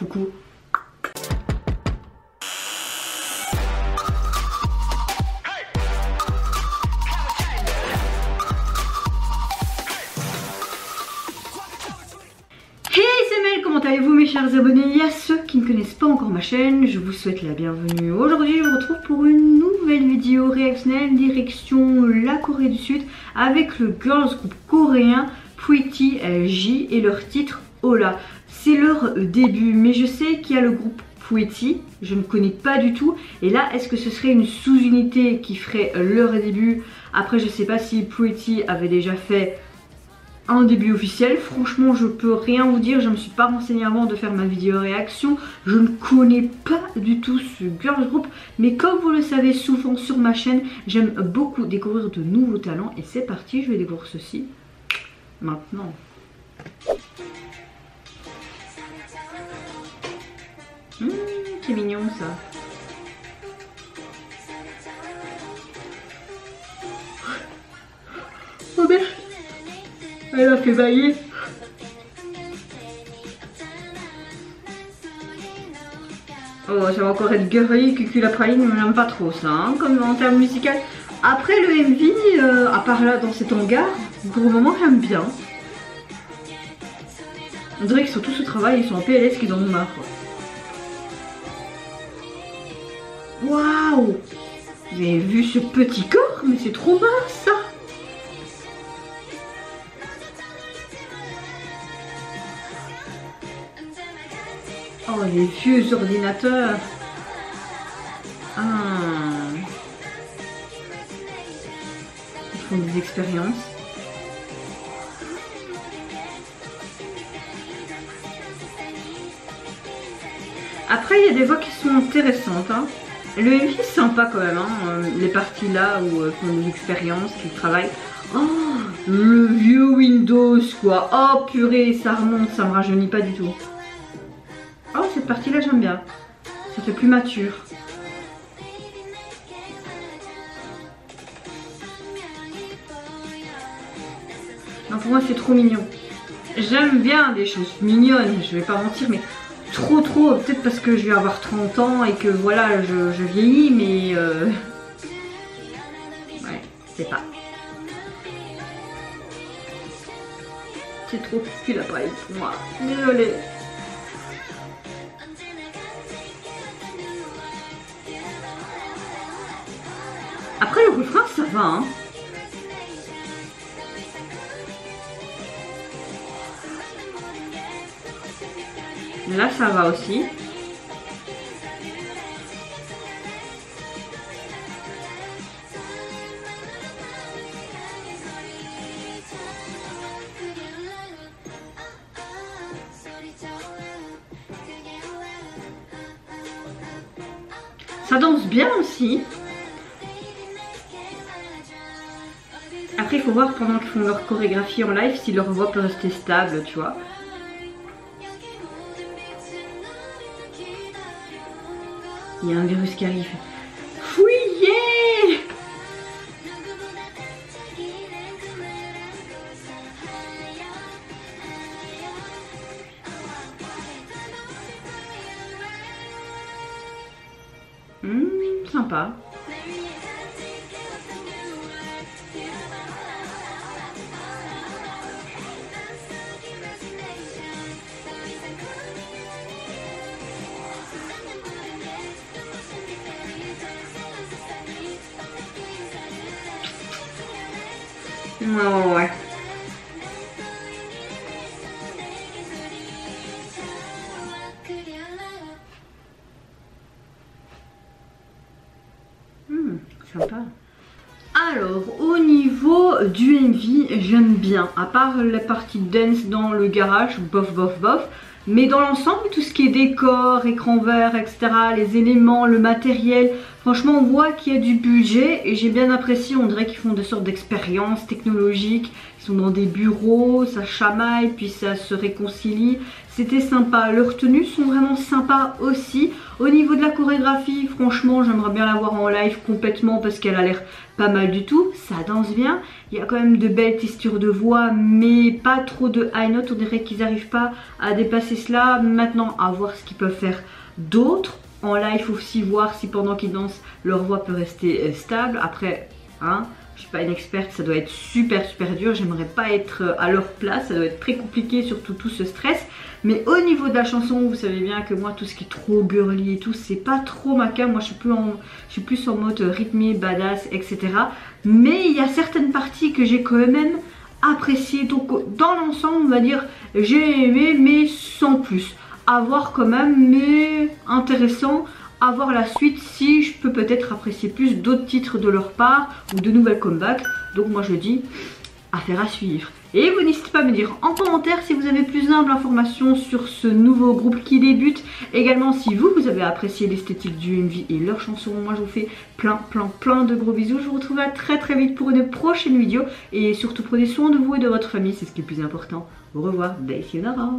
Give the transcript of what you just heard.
coucou. Hey Mel, comment allez-vous mes chers abonnés? Et à ceux qui ne connaissent pas encore ma chaîne, je vous souhaite la bienvenue. Aujourd'hui je vous retrouve pour une nouvelle vidéo réactionnelle direction la Corée du Sud avec le girls group coréen Pretty J et leur titre Ola. C'est leur début mais je sais qu'il y a le groupe Pretty, je ne connais pas du tout. Et là, est-ce que ce serait une sous-unité qui ferait leur début? Après, je sais pas si Pretty avait déjà fait un début officiel. Franchement, je peux rien vous dire. Je me suis pas renseignée avant de faire ma vidéo réaction. Je ne connais pas du tout ce girls group. Mais comme vous le savez souvent sur ma chaîne, j'aime beaucoup découvrir de nouveaux talents. Et c'est parti, je vais découvrir ceci maintenant. Mmh, c'est mignon ça. Oh merde Elle a fait bailler Oh ça va encore être girly, cucul la praline, mais j'aime pas trop ça, hein, comme en termes musical. Après le MV, euh, à part là dans cet hangar, pour le moment j'aime bien. On dirait qu'ils sont tous au travail, ils sont en PLS, qu'ils en ont marre. Waouh avez vu ce petit corps Mais c'est trop mince ça Oh les vieux ordinateurs ah. Ils font des expériences. Après il y a des voix qui sont intéressantes. Hein. Le MV est sympa quand même, hein, les parties là où euh, font des expériences, qui travaillent. Oh, le vieux Windows quoi. Oh purée, ça remonte, ça me rajeunit pas du tout. Oh, cette partie là j'aime bien. Ça fait plus mature. Non, pour moi c'est trop mignon. J'aime bien des choses mignonnes, je vais pas mentir, mais trop trop, peut-être parce que je vais avoir 30 ans et que voilà, je, vieillis, mais... Euh... Ouais, c'est pas. C'est trop cul l'appareil pour moi, désolée. Après le refrain ça va hein. Là, ça va aussi. Ça danse bien aussi. Après, il faut voir pendant qu'ils font leur chorégraphie en live si leur voix peut rester stable, tu vois. Il y a un virus qui arrive. Fouillez Hum, sympa. Ouais, ouais, ouais. Hmm, sympa. Alors, au niveau du MV, j'aime bien. À part la partie dance dans le garage, bof, bof, bof. Mais dans l'ensemble, tout ce qui est décor, écran vert, etc., les éléments, le matériel, Franchement, on voit qu'il y a du budget et j'ai bien apprécié. On dirait qu'ils font des sortes d'expériences technologiques. Ils sont dans des bureaux, ça chamaille, puis ça se réconcilie. C'était sympa. Leurs tenues sont vraiment sympas aussi. Au niveau de la chorégraphie, franchement, j'aimerais bien la voir en live complètement parce qu'elle a l'air pas mal du tout. Ça danse bien. Il y a quand même de belles textures de voix, mais pas trop de high notes. On dirait qu'ils n'arrivent pas à dépasser cela. Maintenant, à voir ce qu'ils peuvent faire d'autres. En live, aussi voir si pendant qu'ils dansent, leur voix peut rester euh, stable. Après, hein, je suis pas une experte, ça doit être super super dur. J'aimerais pas être euh, à leur place, ça doit être très compliqué, surtout tout ce stress. Mais au niveau de la chanson, vous savez bien que moi, tout ce qui est trop girly et tout, c'est pas trop ma cam. Moi, je suis plus en, je suis plus en mode rythmé, badass, etc. Mais il y a certaines parties que j'ai quand même appréciées. Donc, dans l'ensemble, on va dire, j'ai aimé, mais sans plus à voir quand même, mais intéressant à voir la suite si je peux peut-être apprécier plus d'autres titres de leur part ou de nouvelles comebacks. Donc moi je dis affaire à suivre. Et vous n'hésitez pas à me dire en commentaire si vous avez plus d'informations sur ce nouveau groupe qui débute. Également si vous, vous avez apprécié l'esthétique du MV et leurs chansons. Moi je vous fais plein, plein, plein de gros bisous. Je vous retrouve très très vite pour une prochaine vidéo. Et surtout prenez soin de vous et de votre famille, c'est ce qui est le plus important. Au revoir, Sayonara